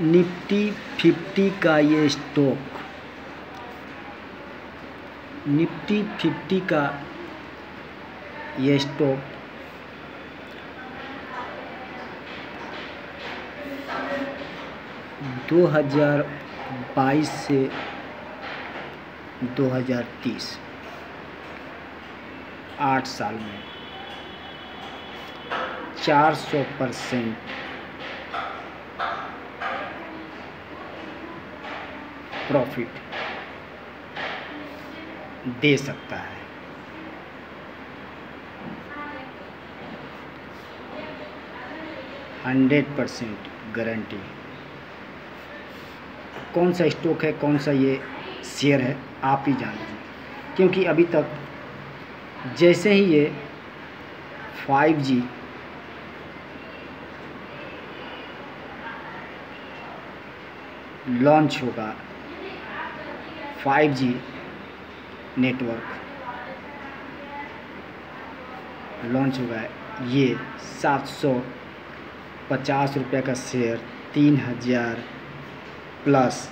Nifty fifty का ये stock. Nifty fifty का ये स्टॉक। दो हज़ार बाईस से दो हज़ार तीस, आठ साल में। चार सौ परसेंट प्रॉफिट दे सकता है। हंड्रेड परसेंट गारंटी कौन सा स्टॉक है, कौन सा ये शेयर है, आप ही जान लीजिए। क्योंकि अभी तक जैसे ही ये फाइव जी लॉन्च होगा फाइव जी नेटवर्क लॉन्च हुआ है। ये सात सौ पचास रुपये का शेयर तीन हज़ार प्लस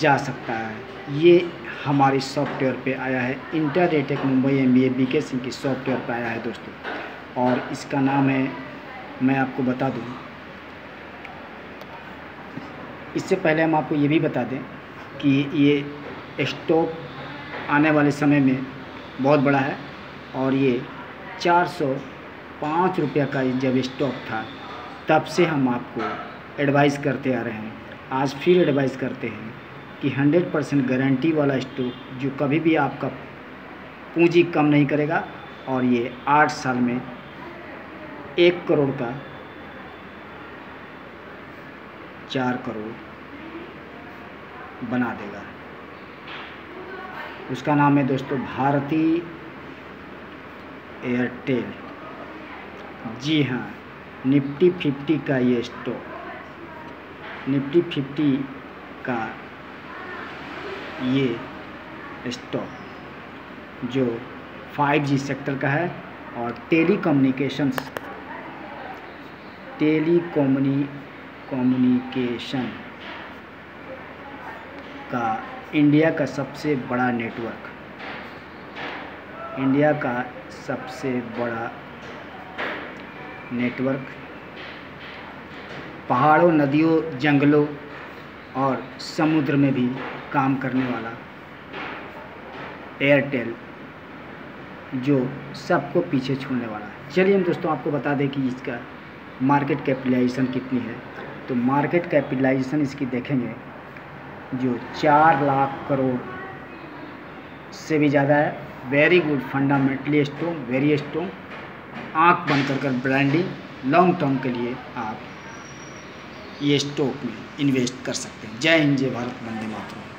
जा सकता है। ये हमारी सॉफ्टवेयर पे आया है। इंटर रेटेक Mumbai M B A B K Singh की सॉफ्टवेयर पे आया है दोस्तों। और इसका नाम है, मैं आपको बता दूँ। इससे पहले हम आपको ये भी बता दें कि ये स्टॉक आने वाले समय में बहुत बड़ा है और ये चार सौ पाँच रुपये का जब स्टॉक था, तब से हम आपको एडवाइस करते आ रहे हैं। आज फिर एडवाइस करते हैं कि 100 परसेंट गारंटी वाला स्टॉक जो कभी भी आपका पूंजी कम नहीं करेगा और ये आठ साल में एक करोड़ का, चार करोड़ बना देगा। उसका नाम है दोस्तों भारती एयरटेल। जी हाँ निफ्टी फिफ्टी का ये स्टॉक निफ्टी फिफ्टी का ये स्टॉक जो 5G सेक्टर का है और टेली कम्युनिकेशंस टेली कम्युनिकेशन का इंडिया का सबसे बड़ा नेटवर्क। इंडिया का सबसे बड़ा नेटवर्क। पहाड़ों, नदियों, जंगलों और समुद्र में भी काम करने वाला एयरटेल, जो सबको पीछे छोड़ने वाला है। चलिए हम दोस्तों आपको बता दें कि इसका मार्केट कैपिटलाइजेशन कितनी है। तो मार्केट कैपिटलाइजेशन इसकी देखेंगे। जो चार लाख करोड़ से भी ज़्यादा है। Very good fundamentally strong very strong आँख बंद कर कर ब्रांडिंग लॉन्ग टर्म के लिए आप ये स्टॉक में इन्वेस्ट कर सकते हैं। जय हिंद, जय भारत, वंदे मातरम।